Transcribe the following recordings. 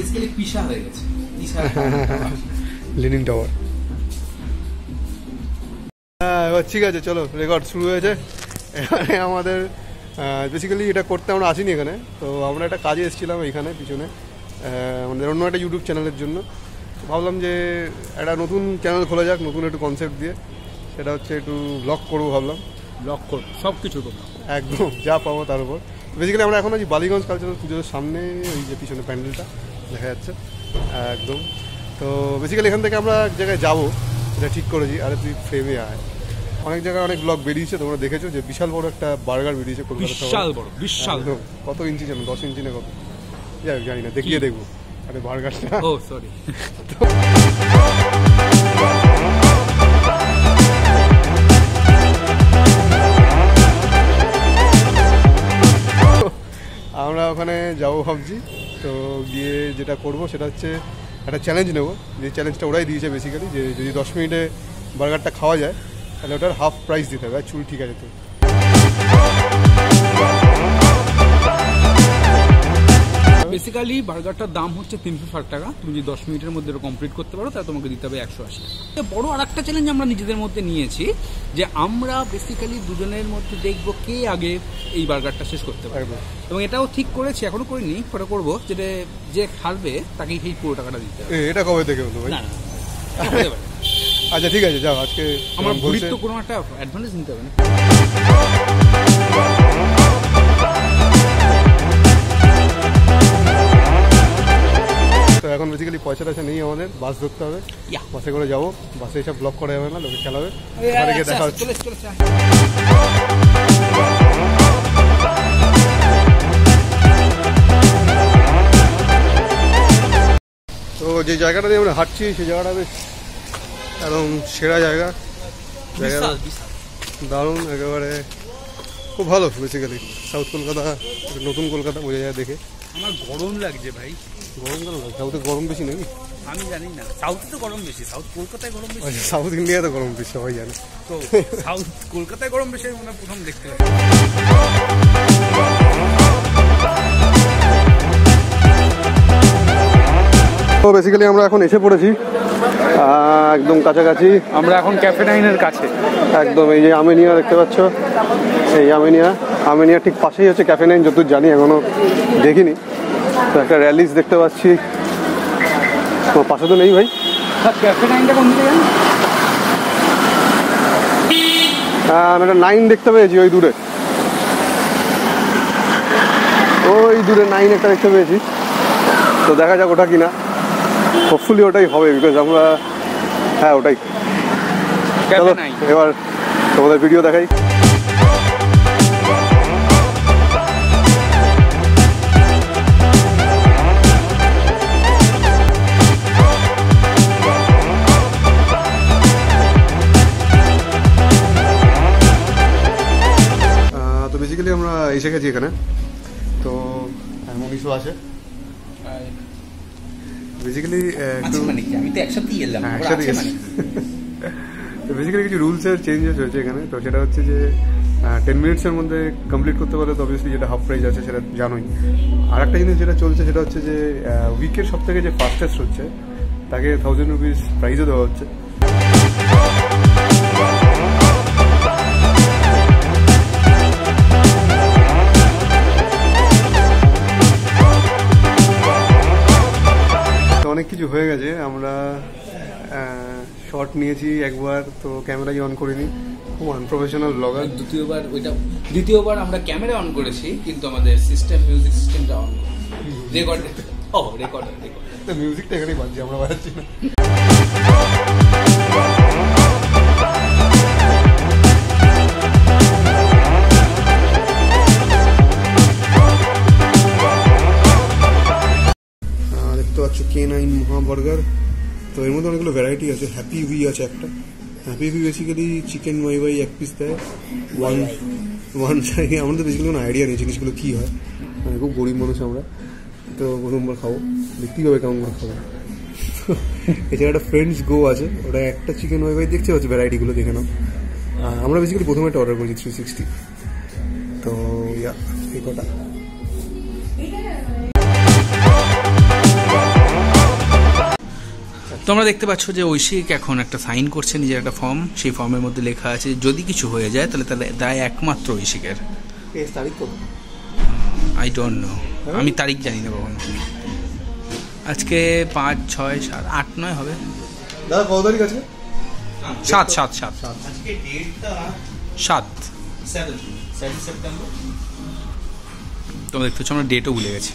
Basically Pisa হয়ে গেছে। Leaning tower. হ্যাঁ এবার ঠিক আছে চলো রেকর্ড শুরু হয়েছে। এখানে আমাদের বেসিক্যালি এটা করতে আমরা আসিনি এখানে। তো আমরা একটা কাজে এসেছিলাম এখানে পিছনে আমাদের অন্য একটা ইউটিউব চ্যানেলের জন্য। ভাবলাম যে একটা নতুন চ্যানেল খোলা যাক নতুন একটু কনসেপ্ট দিয়ে। সেটা হচ্ছে একটু ব্লগ করব ভাবলাম। লক করব সব কিছু করব। একদম যা পাবো তার উপর। বেসিক্যালি আমরা এখন আছি বালিগঞ্জ কালচারাল পুজোর সামনে ওই যে পিছনে প্যান্ডেলটা। দেখা যাচ্ছে একদম। তো বেসিক্যালি এখান থেকে আমরা এক জায়গায় যাব সেটা ঠিক করেছি। আরে তুই ফ্রেমে আয়। অনেক জায়গায় অনেক ব্লগ বেরিয়েছে তোমরা দেখেছ যে বিশাল বড় একটা বার্গার বেরিয়েছে কলকাতা। বিশাল বড় বিশাল। কত ইঞ্চি জানো? দশ ইঞ্চি না কত? যাই জানি না দেখিয়ে দেখব। আরে বার্গারটা। ও সরি আমরা ওখানে যাব ভাবছি। তো গিয়ে যেটা করব সেটা হচ্ছে একটা চ্যালেঞ্জ নেব। যে চ্যালেঞ্জটা ওরাই দিয়েছে বেসিক্যালি যে যদি দশ মিনিটে বার্গারটা খাওয়া যায়, তাহলে ওটার হাফ প্রাইস দিতে হবে আর চুল ঠিক আছে তো। বেসিক্যালি বার্গারটার দাম হচ্ছে তিনশো ষাট টাকা। তুমি যদি দশ মিনিটের মধ্যে কমপ্লিট করতে পারো তাহলে তোমাকে দিতে হবে একশো আশি টাকা। বড় আর একটা চ্যালেঞ্জ আমরা নিজেদের মধ্যে নিয়েছি যে আমরা বেসিক্যালি দুজনের মধ্যে দেখব কে আগে এই বার্গারটা শেষ করতে পারবে। এবং এটাও ঠিক করেছি এখনও করিনি পরে করব যেটা যে খাবে তাকে সেই পুরো টাকাটা দিতে হবে। এটা কবে থেকে হলো ভাই। আচ্ছা ঠিক আছে যাও আজকে আমার তো কোনো একটা অ্যাডভান্টেজ নিতে হবে না তো এখন বেসিক্যালি পয়সা টয়সা নেই আমাদের বাস ধরতে হবে। বাসে করে যাব। বাসে এসব ব্লক করা যাবে না লোকে খেলাবে। দেখা হচ্ছে। তো যে জায়গাটা দিয়ে আমরা হাঁটছি সেই জায়গাটা বেশ একদম সেরা জায়গা। জায়গাটা দারুণ একেবারে খুব ভালো বেসিক্যালি সাউথ কলকাতা নতুন কলকাতা বোঝা যায় দেখে। আমার গরম লাগছে ভাই। সাউথে গরম বেশি নাকি? আমি জানি না। সাউথে তো গরম বেশি সাউথ কলকাতায় গরম বেশি। সাউথ ইন্ডিয়াতে গরম বেশি সবাই জানে। তো সাউথ কলকাতায় গরম বেশি মনে প্রথম দেখতে পাই তো বেসিক্যালি আমরা এখন এসে পড়েছি একদম কাছাকাছি। আমরা এখন ক্যাফে নাইনের কাছে। একদম এই যে আমেনিয়া দেখতে পাচ্ছ এই আমেনিয়া। আমেনিয়া ঠিক পাশেই হচ্ছে ক্যাফে নাইন যতদূর জানি এখনও দেখিনি। একটা র্যালিস দেখতে পাচ্ছি। তোমার পাশে তো নেই ভাই। হ্যাঁ, আমি একটা নাইন দেখতে পেয়েছি ওই দূরে। ওই দূরে নাইন একটা দেখতে পেয়েছি। তো দেখা যাক ওটা কিনা। হোপফুলি ওটাই হবে বিকজ আমরা হ্যাঁ ওটাই। চলো এবার তোমাদের ভিডিও দেখাই। এসে গেছি এখানে। তো এমন কিছু আছে। বেসিক্যালি আছে মানে আমি তো একসাথেই এলাম হ্যাঁ, একসাথে আছে মানে। তো বেসিক্যালি কিছু রুলসের চেঞ্জেস হয়েছে এখানে। তো সেটা হচ্ছে যে টেন মিনিটসের মধ্যে কমপ্লিট করতে পারলে তো অবভিয়াসলি যেটা হাফ প্রাইজ আছে সেটা জানোই। আর একটা জিনিস যেটা চলছে সেটা হচ্ছে যে উইকের সব থেকে যে ফাস্টেস্ট হচ্ছে তাকে থাউজেন্ড রুপিস প্রাইজও দেওয়া হচ্ছে। হয়ে গেছে। আমরা শর্ট নিয়েছি একবার তো ক্যামেরাই অন করিনি। খুব আনপ্রফেশনাল ব্লগার দ্বিতীয়বার ওইটা দ্বিতীয়বার আমরা ক্যামেরা অন করেছি কিন্তু আমাদের সিস্টেম মিউজিক সিস্টেমটা অন রেকর্ড ও রেকর্ড রেকর্ড তো মিউজিকটা এখানেই বাজছে আমরা বাজাচ্ছি না। কে নাইন মহা বার্গার। তো এর মধ্যে অনেকগুলো ভ্যারাইটি আছে। হ্যাপি ভি আছে একটা। হ্যাপি ভি বেসিক্যালি চিকেন মাই বাই এক পিস দেয়। ওয়ান ওয়ান চাই আমার তো বেসিক্যালি কোনো আইডিয়া নেই জিনিসগুলো কী হয়। মানে খুব গরিব মানুষ আমরা। তো প্রথমবার খাব। দেখতেই হবে কেমন করে খাব। এছাড়া একটা ফ্রেন্ডস গো আছে। ওটা একটা চিকেন ওয়াই বাই দেখতে পাচ্ছি ভ্যারাইটিগুলো দেখে নাও। আমরা বেসিক্যালি প্রথমে একটা অর্ডার করেছি থ্রি সিক্সটি তো ইয়া এই কটা। তোমরা দেখতে পাচ্ছ যে ঐশিক এখন একটা সাইন করছে নিজের একটা ফর্ম। সেই ফর্মের মধ্যে লেখা আছে যদি কিছু হয়ে যায় তাহলে তাহলে দায় একমাত্র ঐশিকের। আই ডোন্ট নো আমি তারিখ জানি না কখনো। আজকে পাঁচ ছয় সাত আট নয় হবে। দাদা কত তারিখ আছে? সাত সাত সাত। সাত। তোমরা দেখতে পাচ্ছ আমরা ডেটও ভুলে গেছি।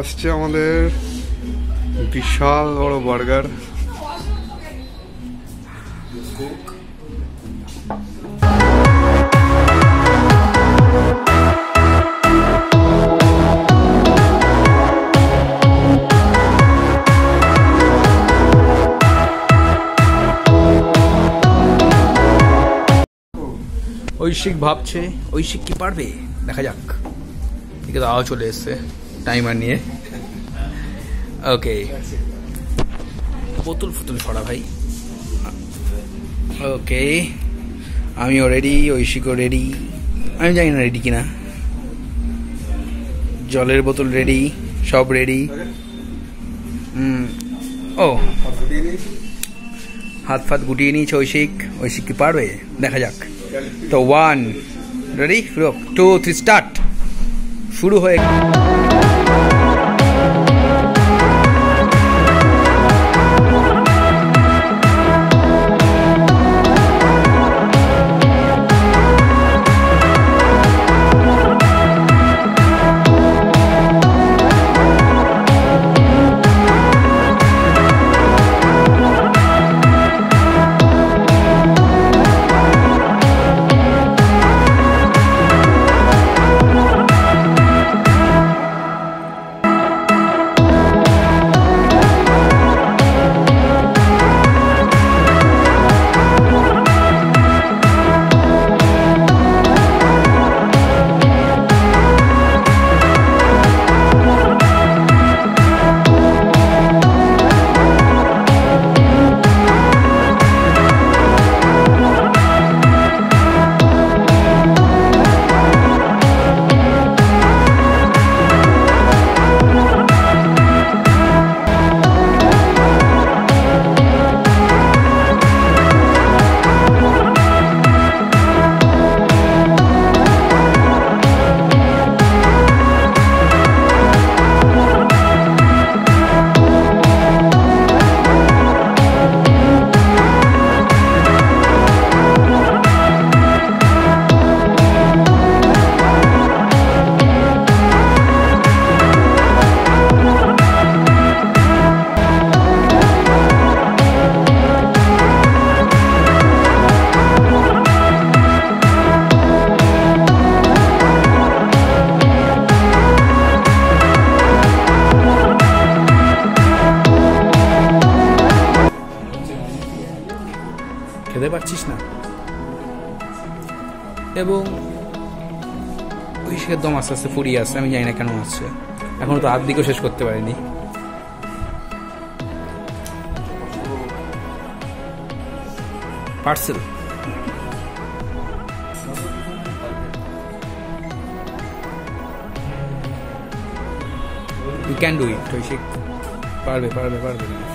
আসছে আমাদের বিশাল বড় বার্গার। ঐশিক ভাবছে, ঐশিক কি পারবে? দেখা যাক। এদিকে দাওয়া চলে এসছে। টাইমার নিয়ে। ওকে বোতল ফুতুল ছড়া ভাই। ওকে আমিও রেডি ঐশিকও রেডি আমি জানি না রেডি কিনা। জলের বোতল রেডি সব রেডি ও। হাত ফাত গুটিয়ে নিয়েছে ঐশিক। ঐশিক কি পারবে? দেখা যাক। তো one ready two three start শুরু হয়ে এবং ঐশিকের দম আস্তে আস্তে ফুরিয়ে আসছে, আমি জানি না কেন আসছে। এখনও তো দিকেও শেষ করতে পারিনি। পার্সেল। ক্যান ডু ইট পারবে পারবে পারবে সফট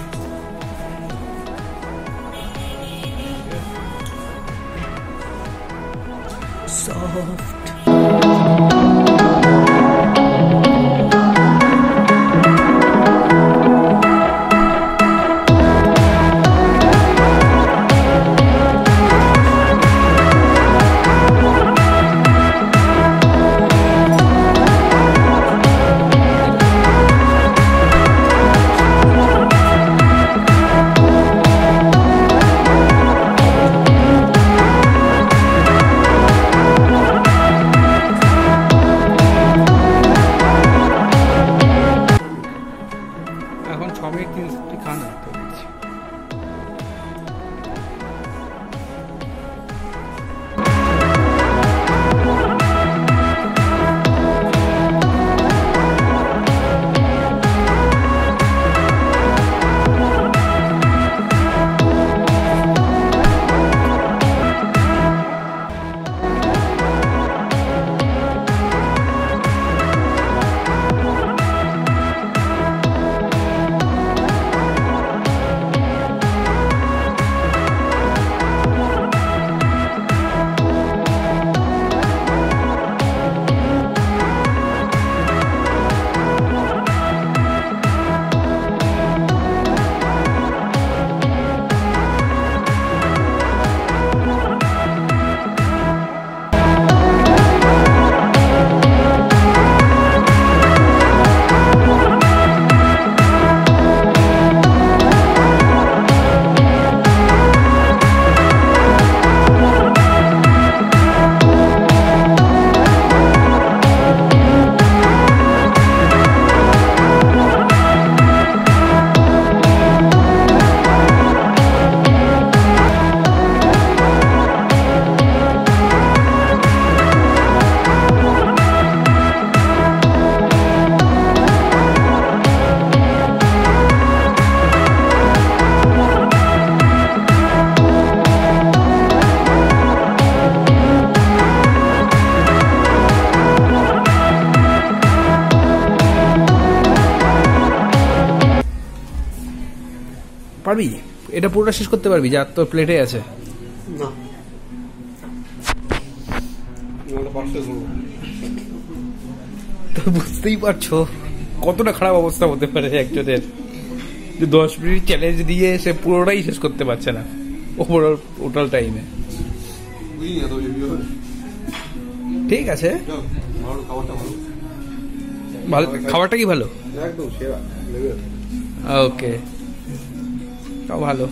পারবি? এটা পুরোটা শেষ করতে পারবি যা তোর প্লেটে আছে। না। তো বুঝতেই পারছ কতটা খারাপ অবস্থা হতে পারে একজনের। যে দশ মিনিট চ্যালেঞ্জ দিয়ে সে পুরোটাই শেষ করতে পারছে না ওভারঅল টোটাল টাইমে ঠিক আছে। খাবারটা কি ভালো? ওকে। তাও ভালো।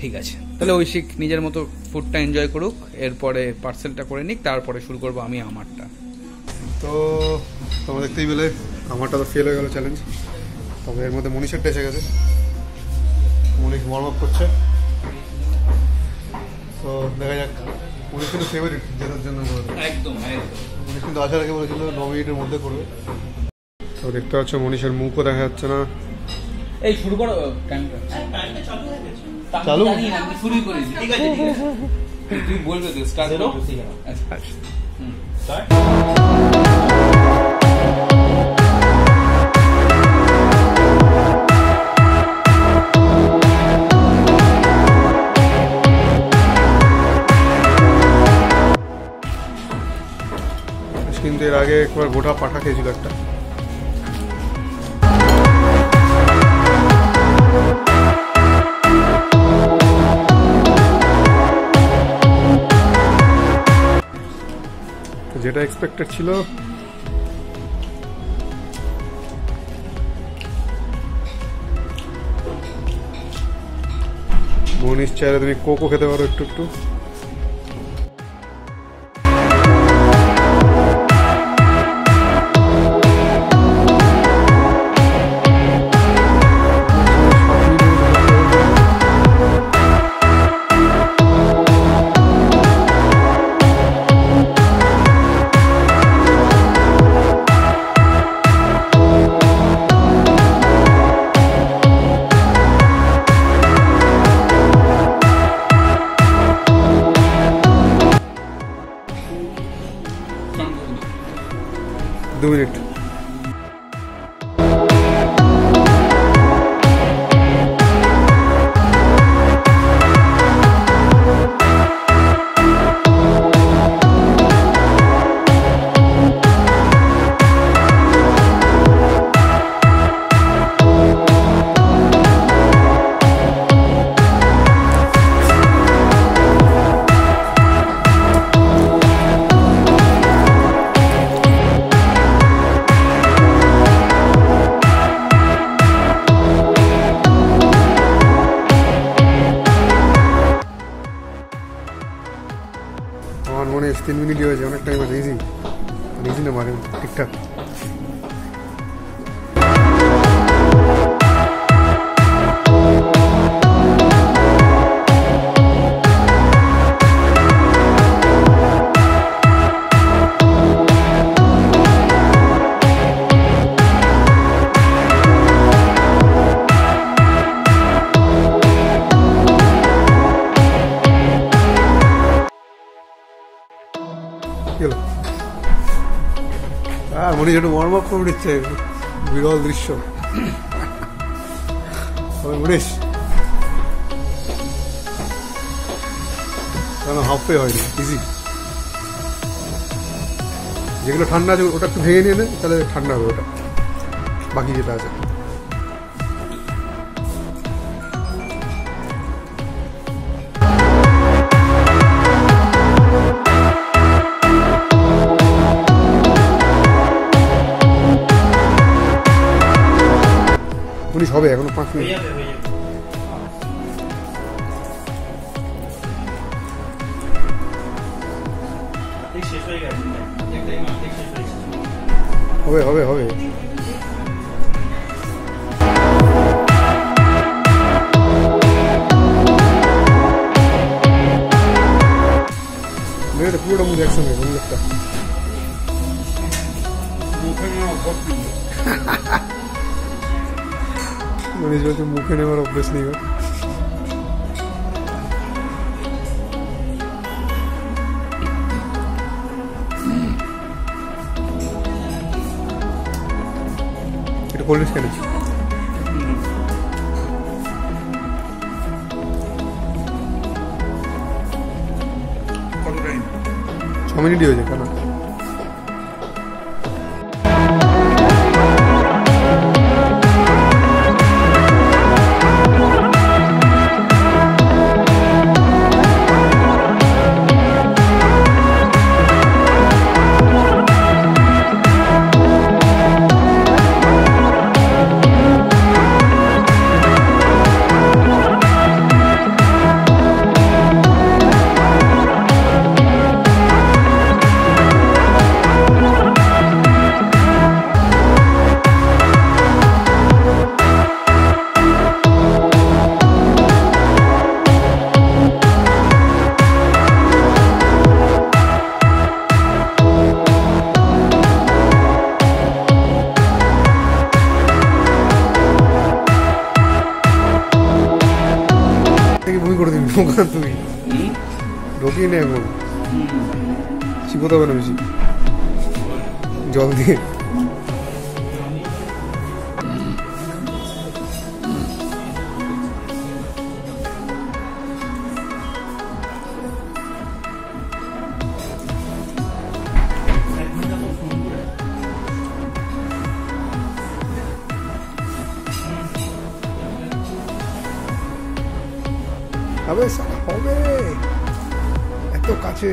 ঠিক আছে। তাহলে ঐশিক নিজের মতো ফুডটা এনজয় করুক এরপরে পার্সেলটা করে নিক তারপরে শুরু করব আমি আমারটা। তো তোমরা দেখতেই পেলে আমারটা তো ফেল হয়ে গেল চ্যালেঞ্জ তবে এর মধ্যে মনীষেরটা এসে গেছে। মনীষ ওয়ার্ম আপ করছে। তো দেখা যাক। মনীষ কিন্তু ফেভারিট জেতার জন্য একদম মনীষ কিন্তু আসার আগে বলেছিল ন মিনিটের মধ্যে করবে। তো দেখতে পাচ্ছ মনীষের মুখও দেখা যাচ্ছে না। এই শুরু করো চালু? হয়ে জানি না, আমি শুরুই করেছি ঠিক আছে ঠিক আছে। তুই বলবে তো স্টার্ট Zero? আচ্ছা। স্টার্ট কিন্তু এর আগে একবার গোটা পাঠা খেয়েছিল একটা। যেটা এক্সপেক্টেড ছিল। মনিশ চাইলে তুমি কোকো খেতে পারো একটু একটু। ইজি না মারে ঠিকঠাক আর মনে মর্ম আপ করে নিচ্ছে, বিরল দৃশ্য। মনীষ কেন হাফে হয়নি? ইজি যেগুলো ঠান্ডা আছে, ওটা একটু ভেঙে নিয়ে নে, তাহলে ঠান্ডা হবে ওটা। বাকি যেটা আছে। হবে এখনও পাঁচ হয়ে মিনিট। যাবে হয়ে যাবে অর্ধেক শেষ হয়ে গেছে অর্ধেক টাইম অর্ধেক শেষ হয়ে গেছে হবে হবে হবে। মেয়েটা পুরোটা মুখ একসঙ্গে কোন লোকটা ম্যানেজমেন্টের মুখে নেওয়ার অভ্যেস নেই ছ মিনিটই হয়েছে কেন? ঢোকা তুই ঢোকিয়ে নে এখন। চিবোতে হবে না বেশি জল দিয়ে। সালা হবে। এত কাছে।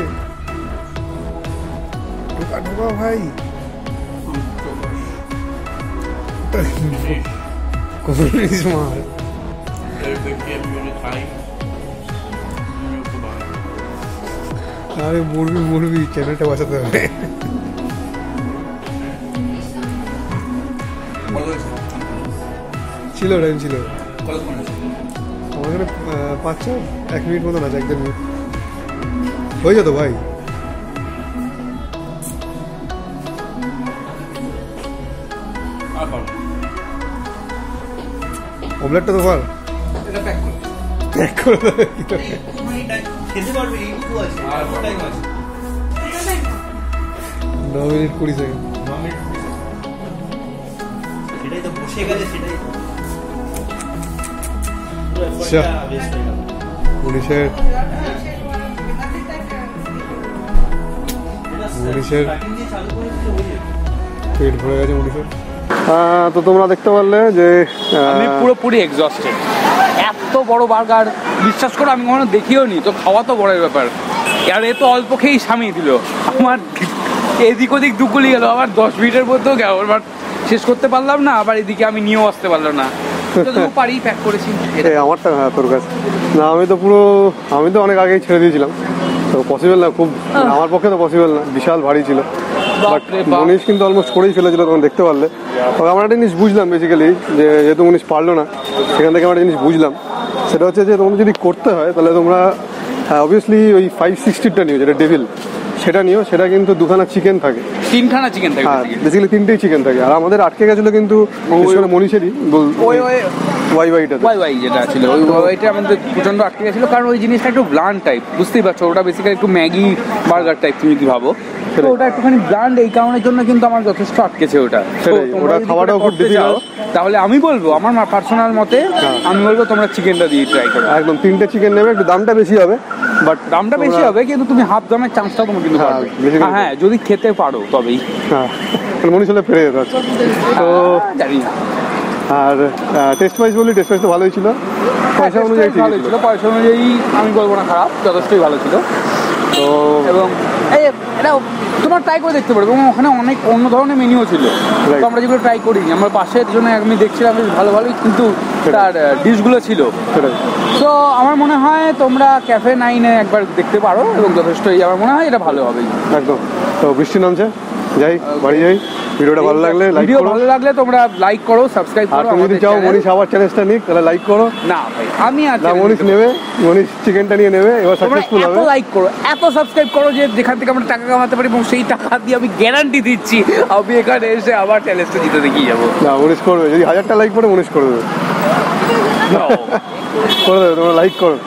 ঢোকা ঢোকা ভাই। আরে মরবি মরবি বাঁচাতে হবে। ছিল টাইম ছিল। পাঁচ ছ এক মিনিট মতন আছে এক দেড় মিনিট। হয়ে যেত ভাই। অমলেটটা তো করে প্যাক ন মিনিট কুড়ি সেকেন্ড। সেটাই তো বসে গেলে সেটাই হয়ে যেত পেট ভরে গেছে উনিশের তো তোমরা দেখতে পারলে যে আমি পুরোপুরি এক্সস্টেড এত বড় বার্গার বিশ্বাস করো আমি কখনো দেখিও নি তো খাওয়া তো বড় ব্যাপার। আর এ তো অল্প খেয়েই সামিয়ে দিল। আমার এদিক ওদিক দুকুলি গেল আবার দশ মিনিটের মধ্যেও গেল এবার শেষ করতে পারলাম না আবার এদিকে আমি নিয়েও আসতে পারলাম না। পারি প্যাক করেছি। এই আমারটা হ্যাঁ তোর কাছে। না আমি তো পুরো আমি তো অনেক আগেই ছেড়ে দিয়েছিলাম। তো পসিবল না খুব মানে আমার পক্ষে তো পসিবল না বিশাল ভারী ছিল। বাট মনীষ কিন্তু অলমোস্ট করেই ফেলেছিল তখন দেখতে পারলে। তবে আমরা একটা জিনিস বুঝলাম বেসিক্যালি যে যেহেতু মনীষ পারল না সেখান থেকে আমরা একটা জিনিস বুঝলাম। সেটা হচ্ছে যে তোমাদের যদি করতে হয় তাহলে তোমরা অবভিয়াসলি ওই ফাইভ সিক্সটিরটা নিও যেটা ডেভিল সেটা নিও সেটা কিন্তু দুখানা চিকেন থাকে। তিনখানা চিকেন থাকে হ্যাঁ বেসিক্যালি তিনটেই চিকেন থাকে। আর আমাদের আটকে গেছিল কিন্তু মনীষেরই ওই ওই ওয়াই ওয়াইটাতে ওয়াই ওয়াই যেটা ছিল ওই ওয়াই ওয়াইটা আমাদের প্রচণ্ড আটকে গেছিল কারণ ওই জিনিসটা একটু ব্লান্ড টাইপ বুঝতেই পারছ ওটা বেসিক্যালি একটু ম্যাগি বার্গার টাইপ তুমি কি ভাবো? তো ওটা একটুখানি ব্লান্ড এই কারণের জন্য কিন্তু আমার যথেষ্ট আটকেছে ওটা। ওটা খাওয়াটাও খুব চাও, তাহলে আমি বলব আমার পার্সোনাল মতে আমি বলব তোমরা চিকেনটা দিয়ে ট্রাই করো। একদম তিনটে চিকেন নেবে একটু দামটা বেশি হবে। বাট দামটা বেশি হবে কিন্তু তুমি হাফ দামের চান্সটা তোমার কিন্তু হ্যাঁ, পাবে। করে- হ্যাঁ যদি খেতে পারো তবেই। হ্যাঁ মনে হলে ফিরে যেতে তো জানি না। আর টেস্ট ওয়াইজ বলি টেস্ট ওয়াইজ তো ভালোই ছিল। পয়সা অনুযায়ী ঠিক ছিল। পয়সা অনুযায়ী আমি বলব না খারাপ যথেষ্টই ভালো ছিল। তো এবং এই এটা তোমার ট্রাই করে দেখতে পারো। এবং ওখানে অনেক অন্য ধরনের মেনুও ছিল। তো আমরা যেগুলো ট্রাই করিনি। আমার পাশের জন্য আমি দেখছিলাম বেশ ভালো ভালোই কিন্তু তার ডিশগুলো ছিল। তো আমার মনে হয় তোমরা ক্যাফে নাইনে একবার দেখতে পারো এবং যথেষ্টই আমার মনে হয় এটা ভালো হবে। একদম। তো বৃষ্টি নামছে। যাই বাড়ি যাই। ভিডিওটা ভালো লাগলে লাইক ভিডিও ভালো লাগলে তোমরা লাইক করো সাবস্ক্রাইব করো তুমি যদি চাও মনীষ আবার চ্যালেঞ্জটা নিক তাহলে লাইক করো। না ভাই আমি আর না মনীষ নেবে মনীষ চিকেনটা নিয়ে নেবে এবার সাকসেসফুল এত হবে। লাইক করো এত সাবস্ক্রাইব করো যে যেখান থেকে আমরা টাকা কামাতে পারি এবং সেই টাকা দিয়ে আমি গ্যারান্টি দিচ্ছি আমি এখানে এসে আবার চ্যালেঞ্জটা জিতে দেখিয়ে যাব। না মনীষ করবে। যদি হাজারটা লাইক করে মনীষ করবে করে দেবে তোমরা লাইক করো।